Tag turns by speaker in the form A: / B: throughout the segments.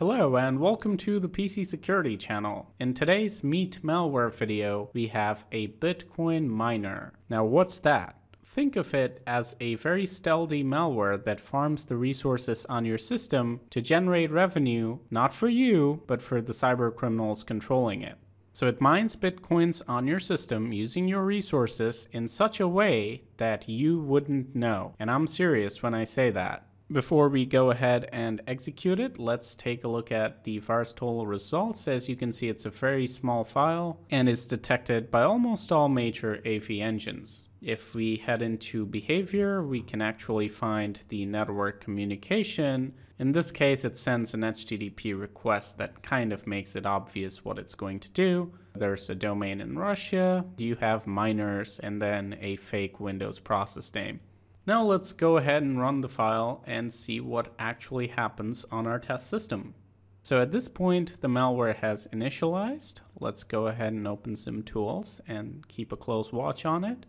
A: Hello and welcome to the PC Security channel. In today's Meet Malware video, we have a Bitcoin miner. Now what's that? Think of it as a very stealthy malware that farms the resources on your system to generate revenue, not for you, but for the cyber criminals controlling it. So it mines bitcoins on your system using your resources in such a way that you wouldn't know. And I'm serious when I say that. Before we go ahead and execute it, let's take a look at the VirusTotal results. As you can see, it's a very small file and is detected by almost all major AV engines. If we head into behavior, we can actually find the network communication. In this case, it sends an HTTP request that kind of makes it obvious what it's going to do. There's a domain in Russia, Do you have miners, and then a fake Windows process name. Now let's go ahead and run the file and see what actually happens on our test system. So at this point, the malware has initialized. Let's go ahead and open some tools and keep a close watch on it.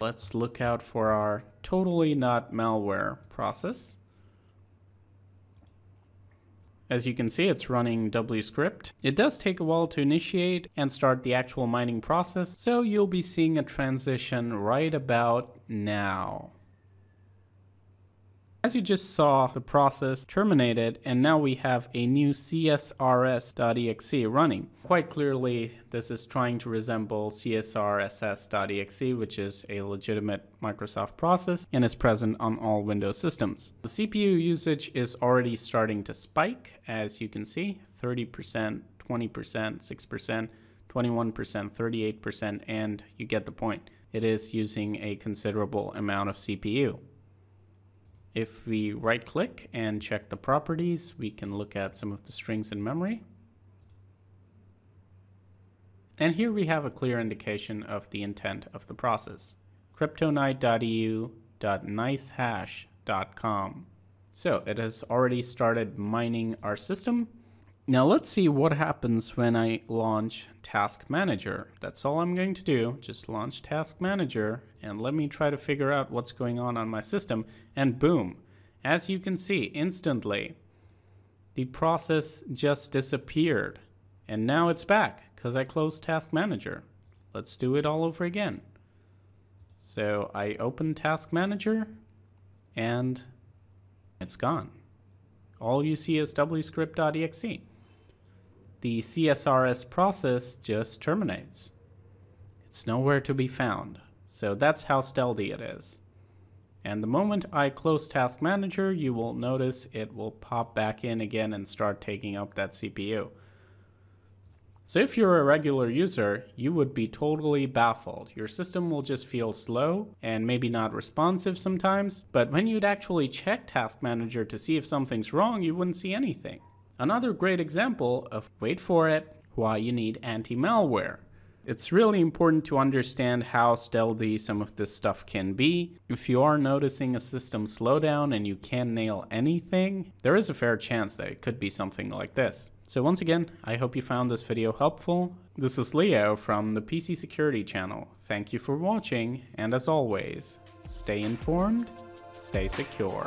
A: Let's look out for our totally not malware process. As you can see, it's running wscript. It does take a while to initiate and start the actual mining process, so you'll be seeing a transition right about now. As you just saw, the process terminated and now we have a new csrs.exe running. Quite clearly, this is trying to resemble csrss.exe, which is a legitimate Microsoft process and is present on all Windows systems. The CPU usage is already starting to spike, as you can see, 30%, 20%, 6%, 21%, 38%, and you get the point. It is using a considerable amount of CPU. If we right click and check the properties, we can look at some of the strings in memory. And here we have a clear indication of the intent of the process. cryptonight.eu.nicehash.com. So it has already started mining our system now let's see what happens when I launch Task Manager. That's all I'm going to do, just launch Task Manager and let me try to figure out what's going on on my system and boom, as you can see instantly, the process just disappeared and now it's back because I closed Task Manager. Let's do it all over again. So I open Task Manager and it's gone. All you see is wscript.exe the CSRS process just terminates. It's nowhere to be found. So that's how stealthy it is. And the moment I close Task Manager, you will notice it will pop back in again and start taking up that CPU. So if you're a regular user, you would be totally baffled. Your system will just feel slow and maybe not responsive sometimes, but when you'd actually check Task Manager to see if something's wrong, you wouldn't see anything. Another great example of, wait for it, why you need anti-malware. It's really important to understand how stealthy some of this stuff can be. If you are noticing a system slowdown and you can't nail anything, there is a fair chance that it could be something like this. So once again, I hope you found this video helpful. This is Leo from the PC Security channel. Thank you for watching, and as always, stay informed, stay secure.